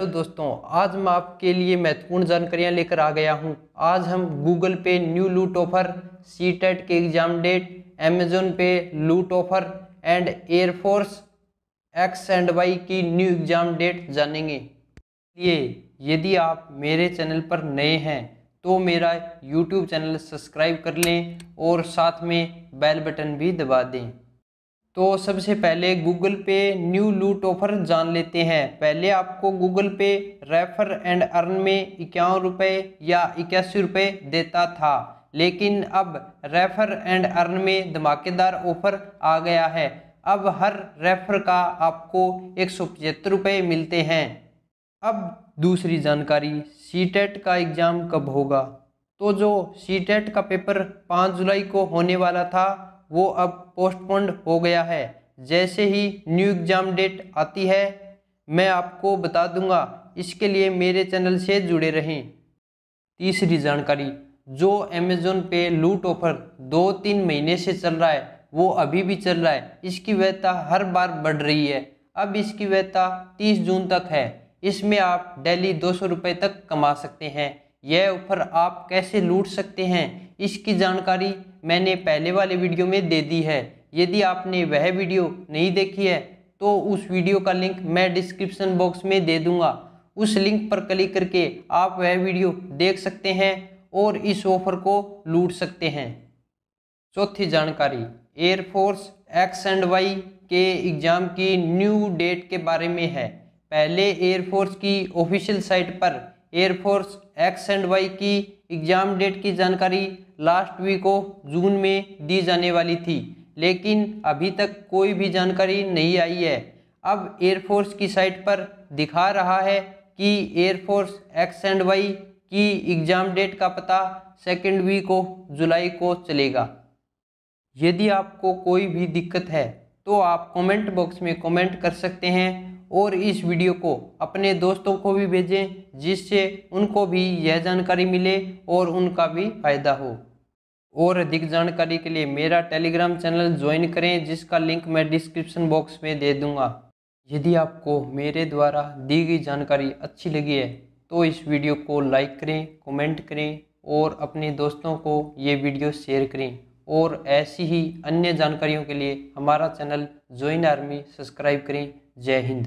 Hello दोस्तों, आज मैं आपके लिए महत्वपूर्ण जानकारियाँ लेकर आ गया हूँ। आज हम गूगल पे न्यू लूट ऑफ़र सी टेट के एग्ज़ाम डेट अमेजोन पे लूट offer and Air Force X and Y की न्यू एग्ज़ाम डेट जानेंगे। ये यदि आप मेरे चैनल पर नए हैं तो मेरा यूट्यूब चैनल सब्सक्राइब कर लें और साथ में बेल बटन भी दबा दें। तो सबसे पहले गूगल पे न्यू लूट ऑफ़र जान लेते हैं। पहले आपको गूगल पे रेफर एंड अर्न में इक्यावन रुपये या इक्यासी रुपये देता था। लेकिन अब रेफर एंड अर्न में धमाकेदार ऑफ़र आ गया है। अब हर रेफर का आपको एक सौ पचहत्तर रुपये मिलते हैं। अब दूसरी जानकारी सी का एग्ज़ाम कब होगा? तो जो सी टेट का पेपर पाँच जुलाई को होने वाला था वो अब पोस्टपोन्ड हो गया है। जैसे ही न्यू एग्ज़ाम डेट आती है, मैं आपको बता दूँगा। इसके लिए मेरे चैनल से जुड़े रहें। तीसरी जानकारी, जो अमेज़ोन पे लूट ऑफ़र दो तीन महीने से चल रहा है, वो अभी भी चल रहा है। इसकी वैधता हर बार बढ़ रही है। अब इसकी वैधता तीस जून तक है। इसमें आप डेली दो सौ रुपये तक कमा सकते हैं। यह ऑफ़र आप कैसे लूट सकते हैं, इसकी जानकारी मैंने पहले वाले वीडियो में दे दी है। यदि आपने वह वीडियो नहीं देखी है तो उस वीडियो का लिंक मैं डिस्क्रिप्शन बॉक्स में दे दूँगा। उस लिंक पर क्लिक करके आप वह वीडियो देख सकते हैं और इस ऑफ़र को लूट सकते हैं। चौथी जानकारी Air Force X and Y के एग्ज़ाम की न्यू डेट के बारे में है। पहले एयरफोर्स की ऑफिशियल साइट पर Air Force X and Y की एग्ज़ाम डेट की जानकारी लास्ट वीक ऑफ़ जून में दी जाने वाली थी, लेकिन अभी तक कोई भी जानकारी नहीं आई है। अब एयरफोर्स की साइट पर दिखा रहा है कि Air Force X and Y की एग्ज़ाम डेट का पता सेकेंड वीक ऑफ़ जुलाई को चलेगा। यदि आपको कोई भी दिक्कत है तो आप कमेंट बॉक्स में कमेंट कर सकते हैं और इस वीडियो को अपने दोस्तों को भी भेजें, जिससे उनको भी यह जानकारी मिले और उनका भी फ़ायदा हो। और अधिक जानकारी के लिए मेरा टेलीग्राम चैनल ज्वाइन करें, जिसका लिंक मैं डिस्क्रिप्शन बॉक्स में दे दूँगा। यदि आपको मेरे द्वारा दी गई जानकारी अच्छी लगी है तो इस वीडियो को लाइक करें कमेंट करें और अपने दोस्तों को ये वीडियो शेयर करें। और ऐसी ही अन्य जानकारियों के लिए हमारा चैनल ज्वाइन आर्मी सब्सक्राइब करें। जय हिंद।